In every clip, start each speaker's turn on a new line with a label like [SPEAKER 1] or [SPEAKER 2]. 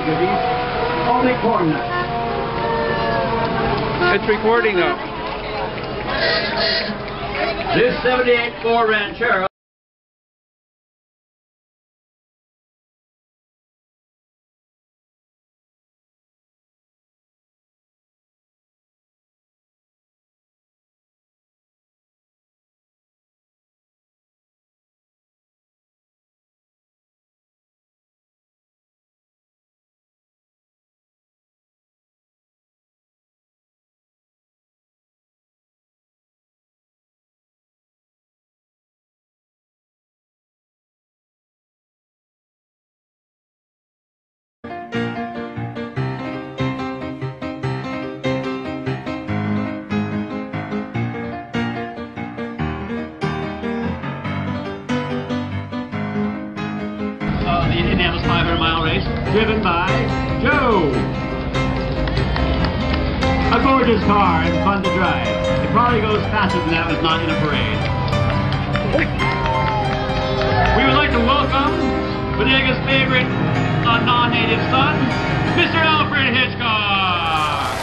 [SPEAKER 1] goodies, only corn nuts. It's recording though. This 78 Ford Ranchero uh, Indianapolis 500 mile race, driven by Joe. A gorgeous car and fun to drive. It probably goes faster than that was not in a parade. We would like to welcome Bodega's favorite uh, non-native son, Mr. Alfred Hitchcock.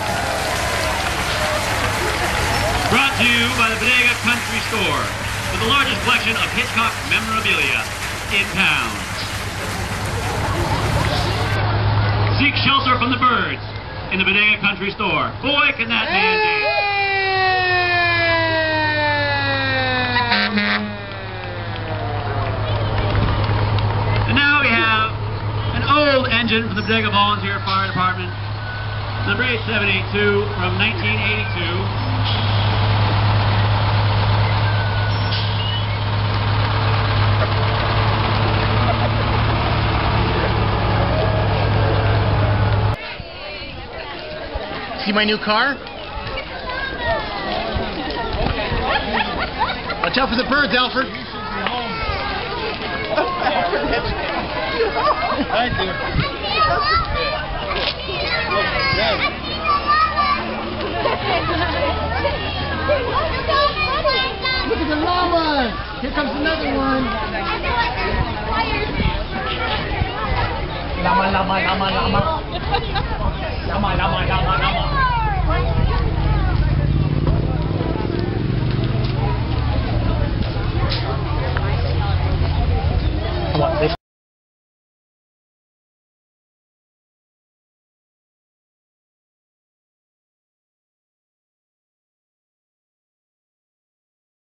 [SPEAKER 1] Brought to you by the Bodega Country Store, with the largest collection of Hitchcock memorabilia in town. Seek shelter from the birds in the Bodega Country Store. Boy, can that man dance. And now we have an old engine from the Bodega Volunteer Fire Department, number 8782 from 1982.
[SPEAKER 2] See my new car? Watch out for the birds, Alfred. I do. Look at the llamas. Here comes another one. ลามาลามาลามาลามาลามาลามาลามา